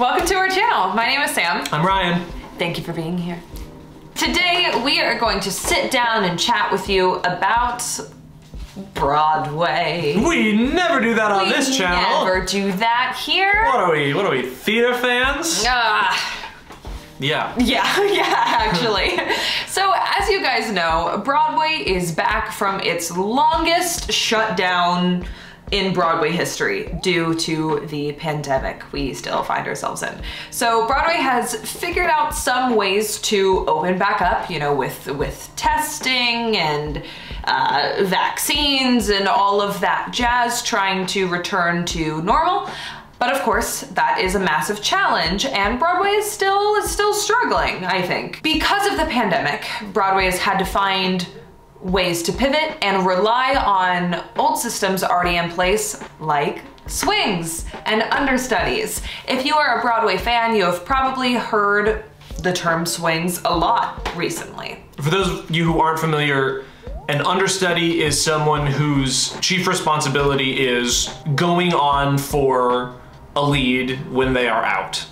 Welcome to our channel. My name is Sam. I'm Ryan. Thank you for being here. Today we are going to sit down and chat with you about Broadway. We never do that on we this channel. We never do that here. What are we? What are we? Theater fans? Ah. Yeah. Yeah, yeah, actually. so, as you guys know, Broadway is back from its longest shutdown in Broadway history due to the pandemic we still find ourselves in. So Broadway has figured out some ways to open back up, you know, with with testing and uh, vaccines and all of that jazz, trying to return to normal. But of course, that is a massive challenge, and Broadway is still is still struggling, I think. Because of the pandemic, Broadway has had to find ways to pivot and rely on old systems already in place, like swings and understudies. If you are a Broadway fan, you have probably heard the term swings a lot recently. For those of you who aren't familiar, an understudy is someone whose chief responsibility is going on for a lead when they are out.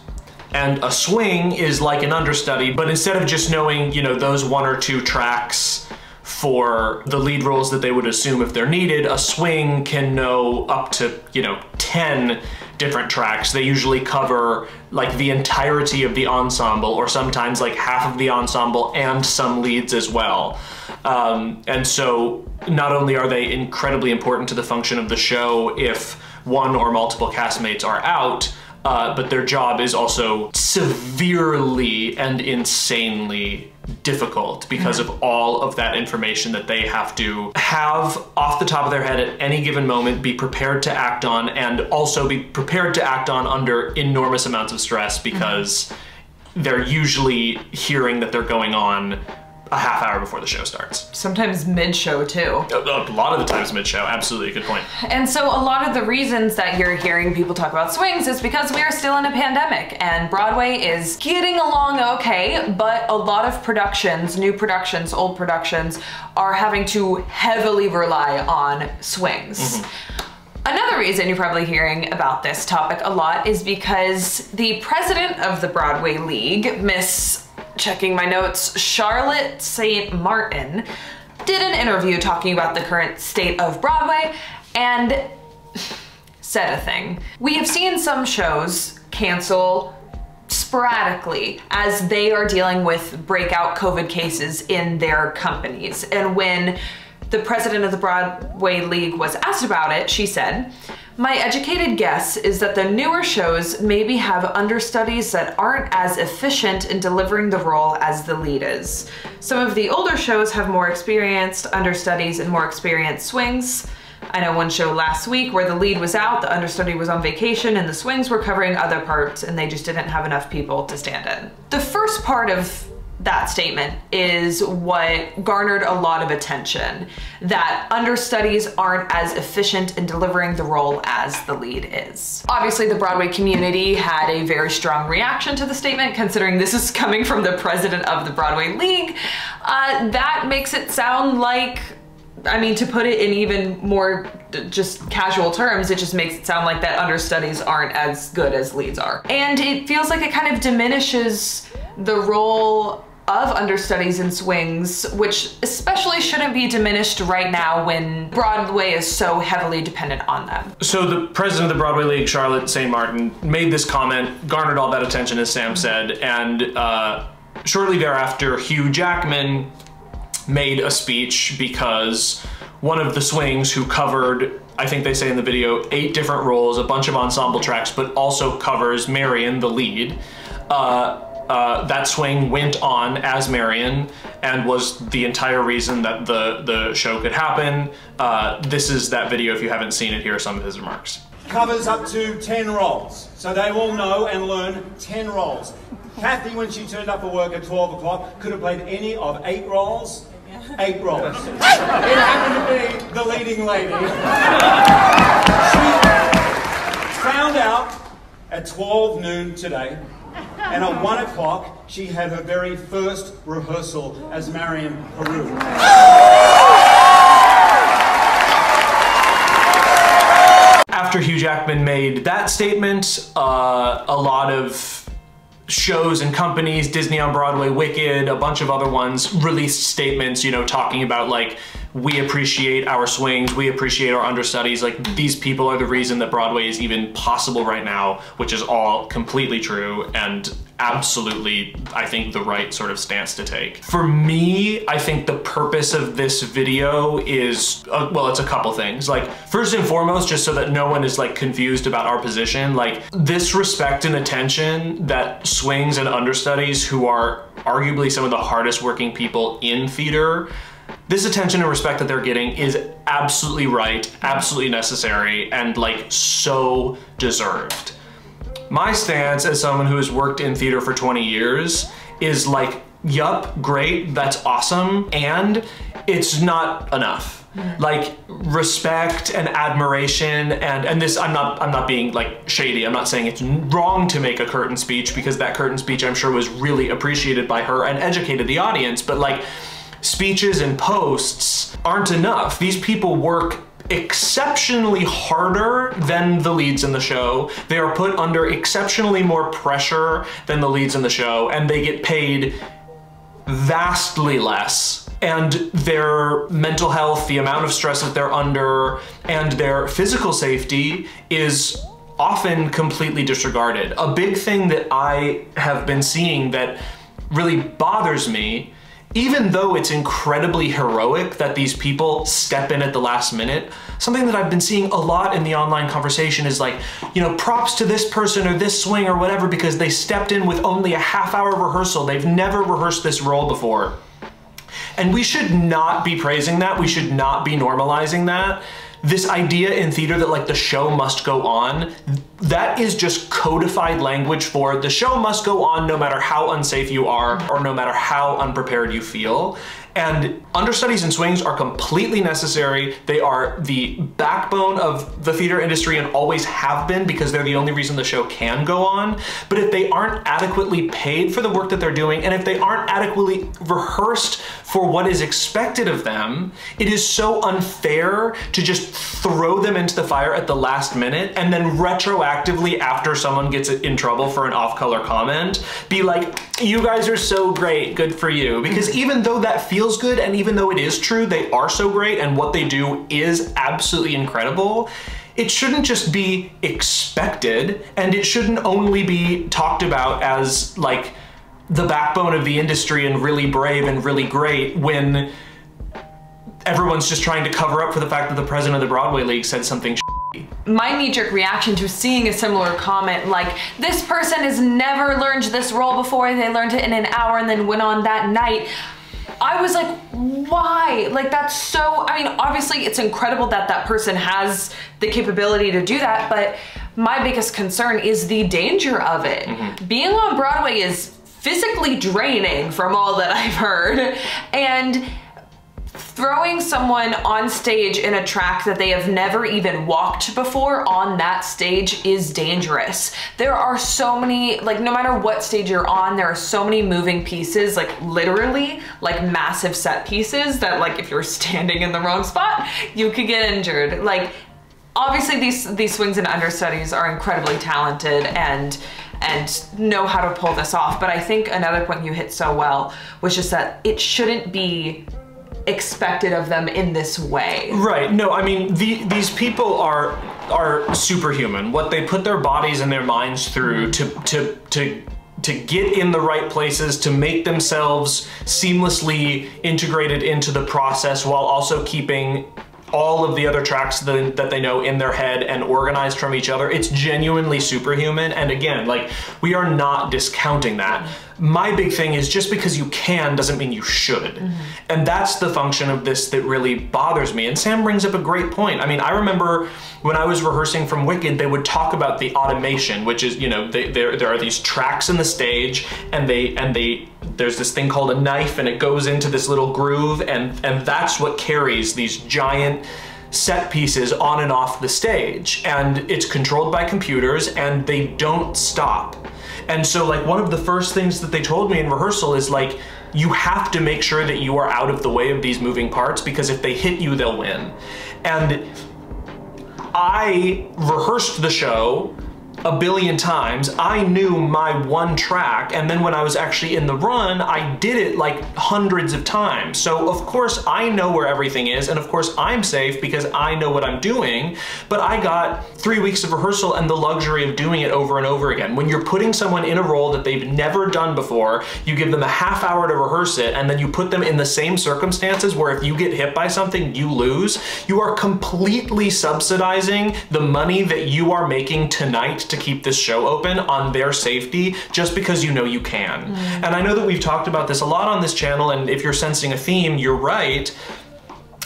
And a swing is like an understudy, but instead of just knowing, you know, those one or two tracks for the lead roles that they would assume if they're needed, a swing can know up to, you know, 10 different tracks. They usually cover like the entirety of the ensemble or sometimes like half of the ensemble and some leads as well. Um, and so not only are they incredibly important to the function of the show if one or multiple castmates are out, uh, but their job is also severely and insanely difficult because of all of that information that they have to have off the top of their head at any given moment, be prepared to act on, and also be prepared to act on under enormous amounts of stress because they're usually hearing that they're going on a half hour before the show starts. Sometimes mid-show too. A, a lot of the times mid-show, absolutely, a good point. And so a lot of the reasons that you're hearing people talk about swings is because we are still in a pandemic and Broadway is getting along okay, but a lot of productions, new productions, old productions, are having to heavily rely on swings. Mm-hmm. Another reason you're probably hearing about this topic a lot is because the president of the Broadway League, Miss checking my notes, Charlotte St. Martin did an interview talking about the current state of Broadway and said a thing. We have seen some shows cancel sporadically as they are dealing with breakout COVID cases in their companies. And when the president of the Broadway League was asked about it, she said, my educated guess is that the newer shows maybe have understudies that aren't as efficient in delivering the role as the lead is. Some of the older shows have more experienced understudies and more experienced swings. I know one show last week where the lead was out, the understudy was on vacation, and the swings were covering other parts, and they just didn't have enough people to stand in. The first part of that statement is what garnered a lot of attention that understudies aren't as efficient in delivering the role as the lead is. Obviously, the Broadway community had a very strong reaction to the statement, considering this is coming from the president of the Broadway League. Uh, that makes it sound like I mean, to put it in even more just casual terms, it just makes it sound like that understudies aren't as good as leads are. And it feels like it kind of diminishes the role of understudies and swings, which especially shouldn't be diminished right now when Broadway is so heavily dependent on them. So the president of the Broadway League, Charlotte St. Martin, made this comment, garnered all that attention, as Sam said, and uh, shortly thereafter, Hugh Jackman made a speech because one of the swings who covered I think they say in the video, eight different roles, a bunch of ensemble tracks, but also covers Marian, the lead. Uh, uh, that swing went on as Marian and was the entire reason that the, the show could happen. Uh, this is that video. If you haven't seen it, here are some of his remarks. Covers up to 10 roles. So they all know and learn 10 roles. Kathy, when she turned up for work at 12 o'clock, could have played any of eight roles. Eight roles. it happened to be the leading lady. She found out at 12 noon today and at one o'clock, she had her very first rehearsal as Marian Paroo. after Hugh Jackman made that statement, uh, a lot of shows and companies, Disney on Broadway, Wicked, a bunch of other ones, released statements, you know, talking about like, we appreciate our swings, we appreciate our understudies. Like, these people are the reason that Broadway is even possible right now, which is all completely true and absolutely, I think, the right sort of stance to take. For me, I think the purpose of this video is, uh, well, it's a couple things. Like, first and foremost, just so that no one is like confused about our position, like, this respect and attention that swings and understudies who are arguably some of the hardest working people in theater this attention and respect that they're getting is absolutely right, absolutely necessary, and like so deserved. My stance as someone who has worked in theater for 20 years is like, yup, great, that's awesome, and it's not enough. Like respect and admiration and and this I'm not I'm not being like shady. I'm not saying it's wrong to make a curtain speech because that curtain speech I'm sure was really appreciated by her and educated the audience, but like speeches and posts aren't enough. These people work exceptionally harder than the leads in the show. They are put under exceptionally more pressure than the leads in the show, and they get paid vastly less. And their mental health, the amount of stress that they're under, and their physical safety is often completely disregarded. A big thing that I have been seeing that really bothers me even though it's incredibly heroic that these people step in at the last minute, something that I've been seeing a lot in the online conversation is like, you know, props to this person or this swing or whatever because they stepped in with only a half hour rehearsal. They've never rehearsed this role before. And we should not be praising that. We should not be normalizing that this idea in theater that like the show must go on, that is just codified language for the show must go on no matter how unsafe you are or no matter how unprepared you feel. And understudies and swings are completely necessary. They are the backbone of the theater industry and always have been because they're the only reason the show can go on. But if they aren't adequately paid for the work that they're doing, and if they aren't adequately rehearsed for what is expected of them, it is so unfair to just throw them into the fire at the last minute and then retroactively after someone gets in trouble for an off-color comment, be like, you guys are so great, good for you. Because even though that feels good, and even though it is true, they are so great, and what they do is absolutely incredible, it shouldn't just be expected, and it shouldn't only be talked about as like the backbone of the industry and really brave and really great when everyone's just trying to cover up for the fact that the president of the Broadway League said something my knee-jerk reaction to seeing a similar comment like this person has never learned this role before they learned it in an hour and then went on that night I was like, why? Like that's so, I mean, obviously it's incredible that that person has the capability to do that, but my biggest concern is the danger of it. Mm-hmm. Being on Broadway is physically draining from all that I've heard. And throwing someone on stage in a track that they have never even walked before on that stage is dangerous. There are so many, like no matter what stage you're on, there are so many moving pieces, like literally like massive set pieces that like if you're standing in the wrong spot, you could get injured. Like obviously these, these swings and understudies are incredibly talented and and know how to pull this off. But I think another point you hit so well was just that it shouldn't be expected of them in this way. Right. No, I mean the, these people are are superhuman. What they put their bodies and their minds through to to to to get in the right places to make themselves seamlessly integrated into the process while also keeping all of the other tracks that, they know in their head and organized from each other. It's genuinely superhuman. And again, like we are not discounting that. My big thing is just because you can doesn't mean you should. Mm -hmm. And that's the function of this that really bothers me. And Sam brings up a great point. I mean, I remember when I was rehearsing from Wicked, they would talk about the automation, which is, you know, they, there, there are these tracks in the stage and they, and they, there's this thing called a knife and it goes into this little groove and, and that's what carries these giant set pieces on and off the stage. And it's controlled by computers and they don't stop. And so like one of the first things that they told me in rehearsal is like, you have to make sure that you are out of the way of these moving parts because if they hit you, they'll win. And I rehearsed the show a billion times. I knew my one track, and then when I was actually in the run, I did it like hundreds of times. So, of course, I know where everything is, and of course, I'm safe because I know what I'm doing. But I got three weeks of rehearsal and the luxury of doing it over and over again. When you're putting someone in a role that they've never done before, you give them a half hour to rehearse it, and then you put them in the same circumstances where if you get hit by something, you lose. You are completely subsidizing the money that you are making tonight to keep this show open on their safety just because you know you can. Mm. And I know that we've talked about this a lot on this channel, and if you're sensing a theme, you're right.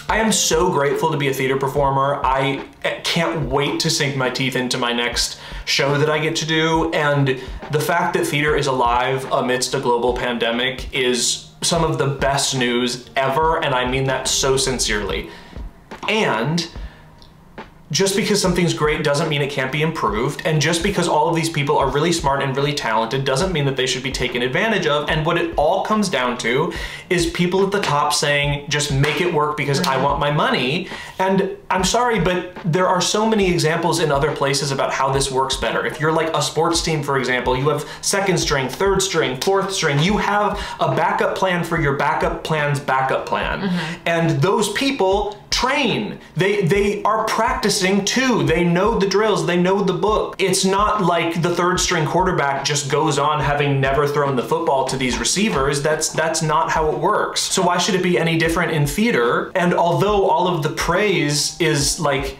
I am so grateful to be a theater performer. I can't wait to sink my teeth into my next show that I get to do. And the fact that theater is alive amidst a global pandemic is some of the best news ever. And I mean that so sincerely. And just because something's great doesn't mean it can't be improved. And just because all of these people are really smart and really talented doesn't mean that they should be taken advantage of. And what it all comes down to is people at the top saying, just make it work because I want my money. And I'm sorry, but there are so many examples in other places about how this works better. If you're like a sports team, for example, you have second string, third string, fourth string, you have a backup plan for your backup plan's backup plan. Mm-hmm. And those people train. They they are practicing too. They know the drills, they know the book. It's not like the third string quarterback just goes on having never thrown the football to these receivers. That's that's not how it works. So why should it be any different in theater? And although all of the praise is like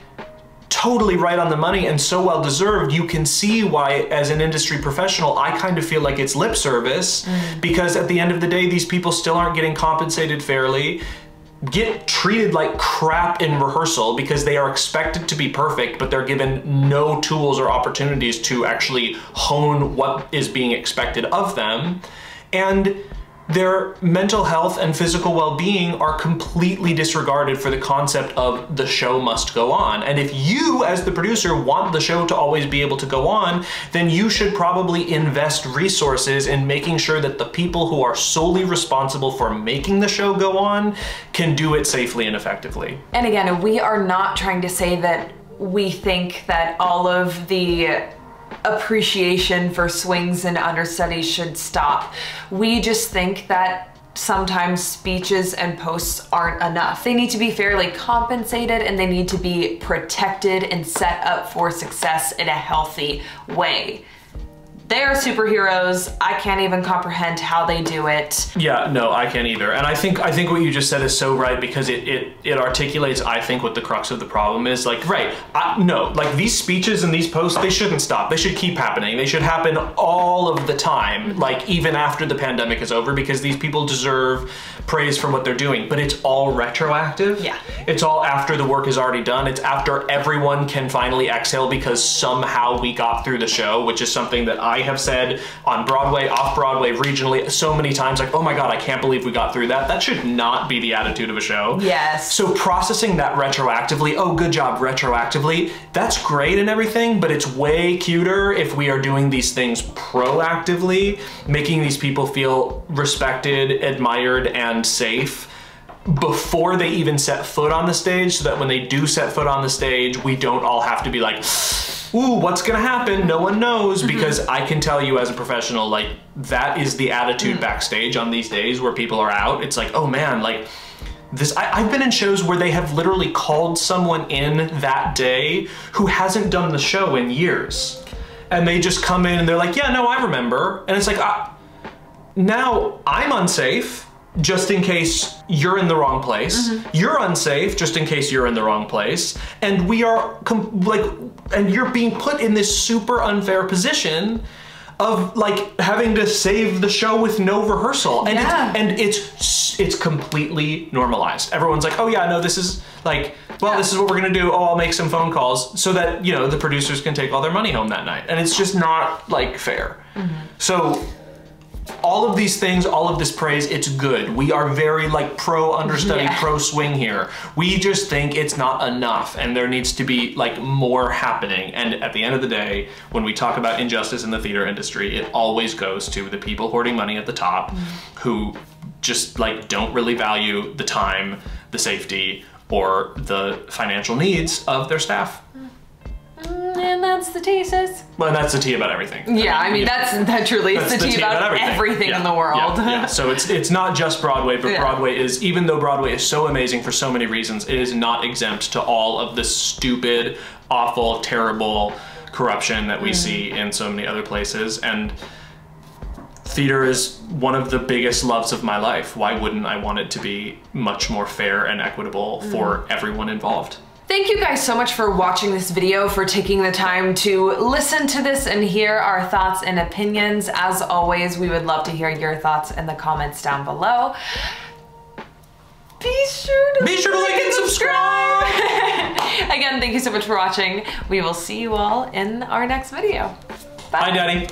totally right on the money and so well deserved, you can see why, as an industry professional, I kind of feel like it's lip service mm. because at the end of the day, these people still aren't getting compensated fairly get treated like crap in rehearsal because they are expected to be perfect, but they're given no tools or opportunities to actually hone what is being expected of them. And their mental health and physical well-being are completely disregarded for the concept of the show must go on. And if you as the producer want the show to always be able to go on, then you should probably invest resources in making sure that the people who are solely responsible for making the show go on can do it safely and effectively. And again, we are not trying to say that we think that all of the appreciation for swings and understudies should stop. We just think that sometimes speeches and posts aren't enough. They need to be fairly compensated and they need to be protected and set up for success in a healthy way. They are superheroes. I can't even comprehend how they do it. Yeah, no, I can't either. And I think I think what you just said is so right because it it, it articulates I think what the crux of the problem is. Like, right, I, no, like these speeches and these posts, they shouldn't stop. They should keep happening. They should happen all of the time, like even after the pandemic is over, because these people deserve praise for what they're doing. But it's all retroactive. Yeah. It's all after the work is already done. It's after everyone can finally exhale because somehow we got through the show, which is something that I have said on Broadway, off Broadway, regionally, so many times like, oh my God, I can't believe we got through that. That should not be the attitude of a show. Yes. So processing that retroactively, oh, good job, retroactively, that's great and everything, but it's way cuter if we are doing these things proactively, making these people feel respected, admired, and safe before they even set foot on the stage so that when they do set foot on the stage, we don't all have to be like, ooh, what's gonna happen? No one knows mm-hmm. because I can tell you as a professional, like that is the attitude mm. backstage on these days where people are out. It's like, oh man, like this I, have been in shows where they have literally called someone in that day who hasn't done the show in years. And they just come in and they're like, yeah, no, I remember. And it's like, ah, now I'm unsafe just in case you're in the wrong place. Mm-hmm. You're unsafe just in case you're in the wrong place. And we are like, and you're being put in this super unfair position of like having to save the show with no rehearsal. And yeah. it's, and it's it's completely normalized. Everyone's like, "Oh yeah, no, this is like, well, yeah. this is what we're going to do. Oh, I'll make some phone calls so that, you know, the producers can take all their money home that night." And it's just not like fair. Mm-hmm. So all of these things, all of this praise, it's good. We are very like pro understudy, yeah. pro swing here. We just think it's not enough and there needs to be like more happening. And at the end of the day, when we talk about injustice in the theater industry, it always goes to the people hoarding money at the top mm. who just like don't really value the time, the safety, or the financial needs of their staff. And that's the tea, sis. Well, that's the tea about everything. Yeah, I mean, you know, that's that truly is that's the tea about, everything, Yeah, in the world. Yeah, yeah. So it's it's not just Broadway, but Yeah. Broadway is even though Broadway is so amazing for so many reasons, it is not exempt to all of the stupid, awful, terrible corruption that we Mm. see in so many other places and theater is one of the biggest loves of my life. Why wouldn't I want it to be much more fair and equitable for Mm. everyone involved? Thank you guys so much for watching this video, for taking the time to listen to this and hear our thoughts and opinions. As always, we would love to hear your thoughts in the comments down below. Be sure to Be sure to like and subscribe. Again, thank you so much for watching. We will see you all in our next video. Bye, Daddy.